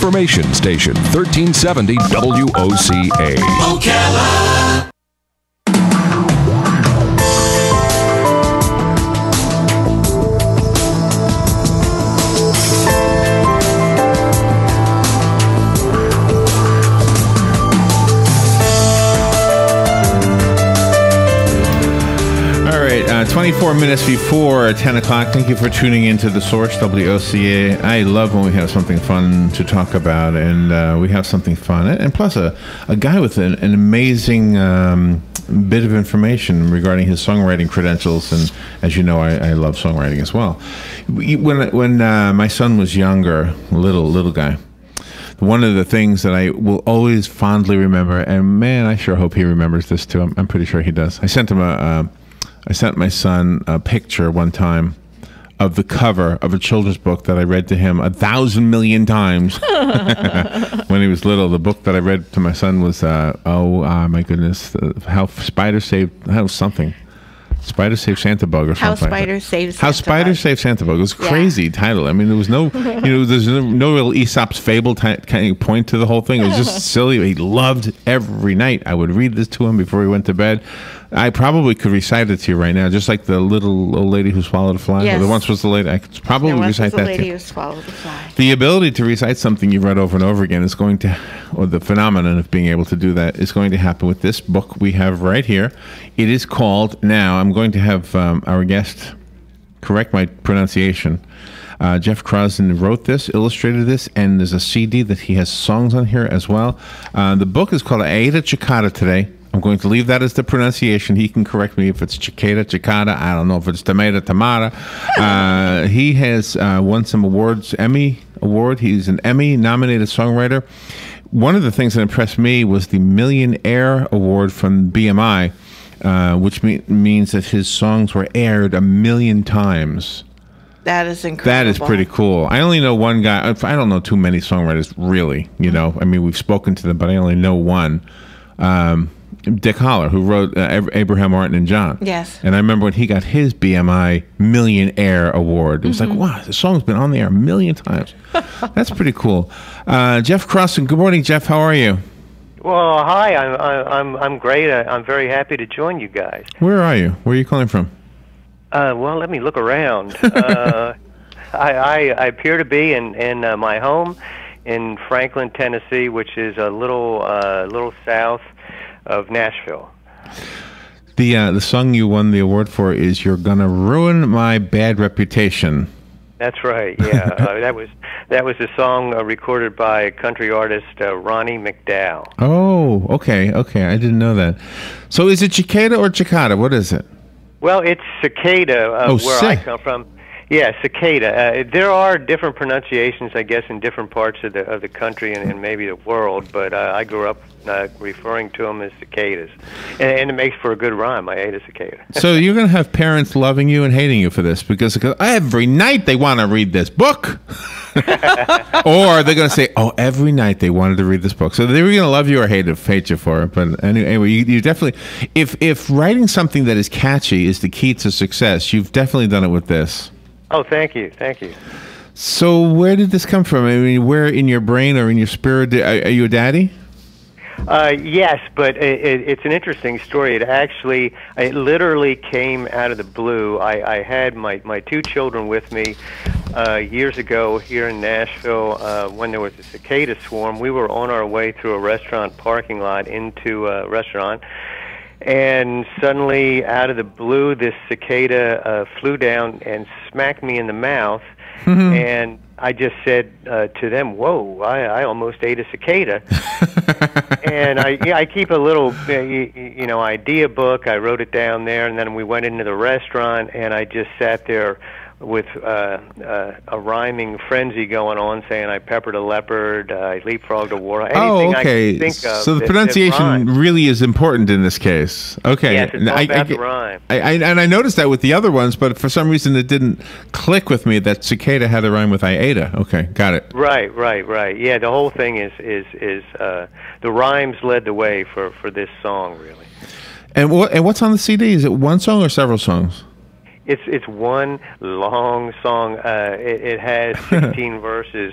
Information Station 1370 WOCA. Ocala. 24 minutes before 10 o'clock. Thank you for tuning into the Source WOCA. I love when we have something fun to talk about, and uh, we have something fun, and plus a, a guy with an, an amazing um, bit of information regarding his songwriting credentials. And as you know, I, I love songwriting as well. When when uh, my son was younger, little little guy, one of the things that I will always fondly remember, and man, I sure hope he remembers this too. I'm, I'm pretty sure he does. I sent him a, I sent my son a picture one time of the cover of a children's book that I read to him a thousand million times when he was little. The book that I read to my son was, uh, oh uh, my goodness, uh, how Spider saved, how something. Spider Saved Santa Bug or How something. like Spider that. Saved How Santa Spider Bug. Saved Santa Bug. It was a Yeah. crazy title. I mean, there was no, you know, there's no, no real Aesop's fable kind of point to the whole thing. It was just silly. He loved every night. I would read this to him before he went to bed. I probably could recite it to you right now, just like the little old lady who swallowed a fly. Yes. There once was the lady. I could probably There recite was a that to lady you. who swallowed a fly. The ability to recite something you've read over and over again is going to, or the phenomenon of being able to do that is going to happen with this book we have right here. It is called, now I'm going to have um, our guest correct my pronunciation. Uh, Jeff Crossan wrote this, illustrated this, and there's a CD that he has songs on here as well. Uh, the book is called Aida Chicada today. I'm going to leave that as the pronunciation. He can correct me if it's cicada, cicada. I don't know if it's tomato, tomato. Uh, he has uh, won some awards, Emmy Award. He's an Emmy nominated songwriter. One of the things that impressed me was the Millionaire Award from BMI, uh, which me- means that his songs were aired a million times. That is incredible. That is pretty cool. I only know one guy. I don't know too many songwriters, really. You know, I mean, we've spoken to them, but I only know one. Um, Dick Holler, who wrote uh, Abraham Martin and John. Yes. And I remember when he got his BMI Millionaire Award. It was like, wow, the song's been on the air a million times. That's pretty cool. Uh, Jeff Crossan, good morning, Jeff. How are you? Well, hi. I'm I'm I'm great. I- I'm very happy to join you guys. Where are you? Where are you calling from? Uh, well, let me look around. uh, I, I I appear to be in in uh, my home in Franklin, Tennessee, which is a little uh, little south of Nashville. The uh, the song you won the award for is "You're Gonna Ruin My Bad Reputation." That's right. Yeah, uh, that was that was a song uh, recorded by country artist uh, Ronnie McDowell. Oh, okay, okay. I didn't know that. So is it cicada or cicada? What is it? Well, it's cicada uh, Oh, where I come from. Yeah, cicada. Uh, there are different pronunciations, I guess, in different parts of the of the country and, and maybe the world. But uh, I grew up uh, referring to them as cicadas, and, and it makes for a good rhyme. I ate a cicada. So you're gonna have parents loving you and hating you for this because every night they want to read this book, or they're gonna say, "Oh, every night they wanted to read this book." So they're gonna love you or hate hate you for it. But anyway, anyway you, you definitely, if if writing something that is catchy is the key to success, you've definitely done it with this. Oh, thank you, thank you. So where did this come from? I mean, where in your brain or in your spirit? Are, are you a daddy? Uh, yes, but it, it, it's an interesting story. It actually, it literally came out of the blue. I, I had my, my two children with me uh, years ago here in Nashville uh, when there was a cicada swarm. We were on our way through a restaurant parking lot into a restaurant. And suddenly, out of the blue, this cicada uh, flew down and smacked me in the mouth. And I just said uh, to them, "Whoa! I, I almost ate a cicada." and I, yeah, I keep a little, uh, you know, idea book. I wrote it down there, and then we went into the restaurant, and I just sat there with uh, uh, a rhyming frenzy going on, saying I peppered a leopard, uh, I leapfrogged a war. Anything oh, I okay. could think of so the that- that pronunciation rhymed. really is important in this case. Okay. Yes, it's all I, about I, the rhyme. I, I, and I noticed that with the other ones, but for some reason it didn't click with me that cicada had a rhyme with Iada. Okay, got it. Right, right, right. Yeah, the whole thing is is is uh, the rhymes led the way for for this song, really. And what and what's on the CD? Is it one song or several songs? It's it's one long song. Uh, it, it has 16 verses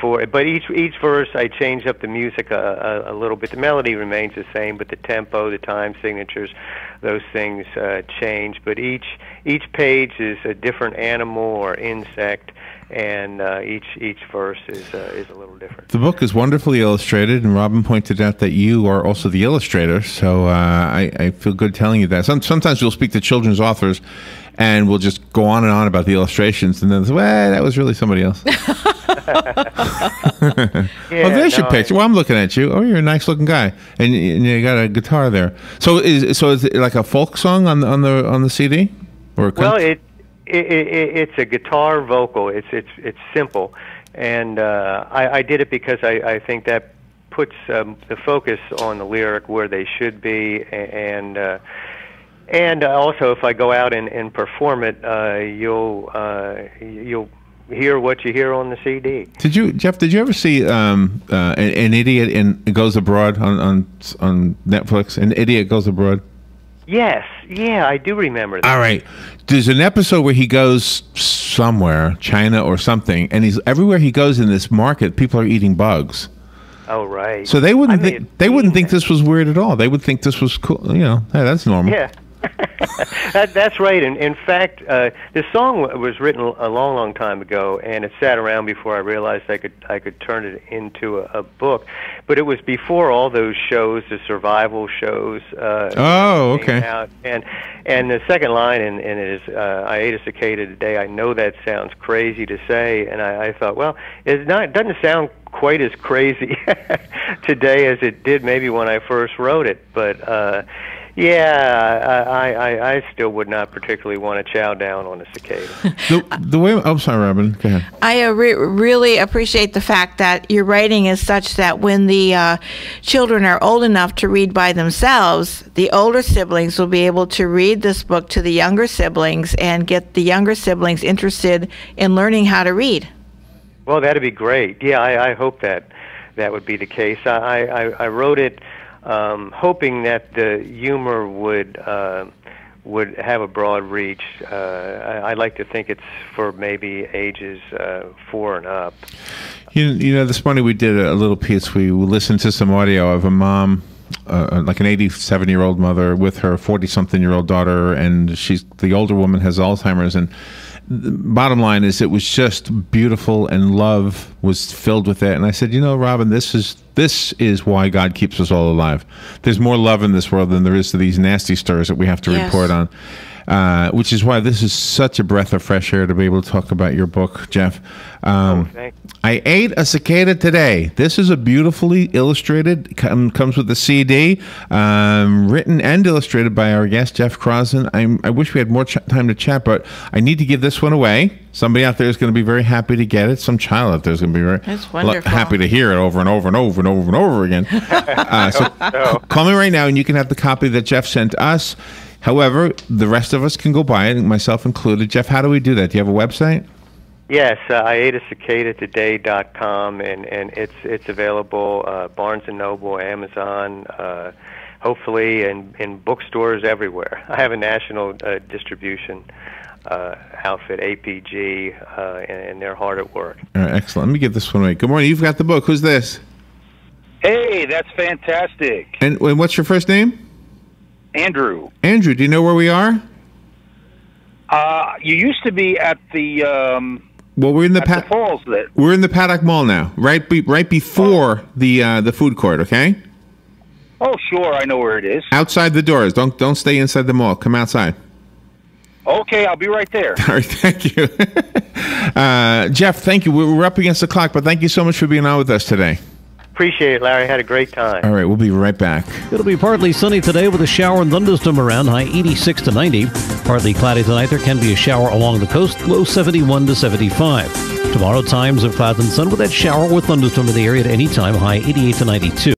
for but each each verse I change up the music a, a, a little bit. The melody remains the same, but the tempo, the time signatures, those things uh, change. But each each page is a different animal or insect, and uh, each each verse is uh, is a little different. The book is wonderfully illustrated, and Robin pointed out that you are also the illustrator. So uh, I, I feel good telling you that. Some, sometimes we'll speak to children's authors, and we'll just go on and on about the illustrations, and then say, well, that was really somebody else. Yeah, oh, there's your picture. Well, I'm looking at you. Oh, you're a nice looking guy, and, and you got a guitar there. So is so is it like a folk song on the on the on the CD, or a Well, country- it, it, it it's a guitar vocal. It's it's it's simple, and uh, I, I did it because I, I think that puts um, the focus on the lyric where they should be, and uh, and also if I go out and, and perform it, uh, you'll uh, you'll hear what you hear on the CD. Did you, Jeff? Did you ever see um, uh, an, an idiot in goes abroad on on on Netflix? An idiot goes abroad. Yes, yeah, I do remember that. All right. There's an episode where he goes somewhere, China or something, and he's everywhere he goes in this market, people are eating bugs. Oh, right. So they wouldn't think they wouldn't think this was weird at all. They would think this was cool. You know, hey, that's normal. Yeah. that, that's right. And in fact, uh, this song was written a long, long time ago, and it sat around before I realized I could I could turn it into a, a book. But it was before all those shows, the survival shows. Uh, Oh, okay. Out. And and the second line in, in it is, uh, "I ate a cicada today." I know that sounds crazy to say, and I, I thought, well, it's not. It doesn't sound quite as crazy today as it did maybe when I first wrote it, but. uh yeah, I, I, I still would not particularly want to chow down on a cicada. The, the way I'm sorry, Robin. Go ahead. I uh, re- really appreciate the fact that your writing is such that when the uh, children are old enough to read by themselves, the older siblings will be able to read this book to the younger siblings and get the younger siblings interested in learning how to read. Well, that'd be great. Yeah, I, I hope that that would be the case. I, I, I wrote it um, hoping that the humor would uh, would have a broad reach. Uh, I, I like to think it's for maybe ages uh, four and up. You, you know, this morning we did a little piece. We listened to some audio of a mom, uh, like an 87 year old mother with her 40 something year old daughter, and she's the older woman has Alzheimer's. And the bottom line is, it was just beautiful, and love was filled with it. And I said, you know, Robin, this is this is why God keeps us all alive. There's more love in this world than there is to these nasty stirs that we have to Yes. report on. Uh, which is why this is such a breath of fresh air to be able to talk about your book, Jeff. Um, Oh, I ate a cicada today. This is a beautifully illustrated, com- comes with the CD, um, written and illustrated by our guest, Jeff Crossan. I'm, I wish we had more ch- time to chat, but I need to give this one away. Somebody out there is going to be very happy to get it. Some child out there is going to be very That's happy to hear it over and over and over and over and over again. uh, so call me right now and you can have the copy that Jeff sent us. However, the rest of us can go buy it, myself included. Jeff, how do we do that? Do you have a website? Yes, uh, I ate a cicada today.com, and and it's it's available uh, Barnes and Noble, Amazon, uh, hopefully, and in bookstores everywhere. I have a national uh, distribution uh, outfit, APG, uh, and, and they're hard at work. All right, excellent. Let me get this one right. Good morning. You've got the book. Who's this? Hey, that's fantastic. And, and what's your first name? Andrew, Andrew. Do you know where we are? uh, you used to be at the um, Well, we're in the, at the falls that we're in the Paddock Mall now, right? Be- right before the uh, the food court. Okay, Oh, sure, I know where it is. outside the doors. Don't don't stay inside the mall. Come outside. Okay, I'll be right there. All right. Thank you, uh, Jeff. Thank you. We're we're up against the clock, but thank you so much for being on with us today. Appreciate it, Larry. Had a great time. All right, we'll be right back. It'll be partly sunny today with a shower and thunderstorm around, high 86 to 90. Partly cloudy tonight. There can be a shower along the coast, low 71 to 75. Tomorrow, times of clouds and sun with that shower or thunderstorm in the area at any time, high 88 to 92.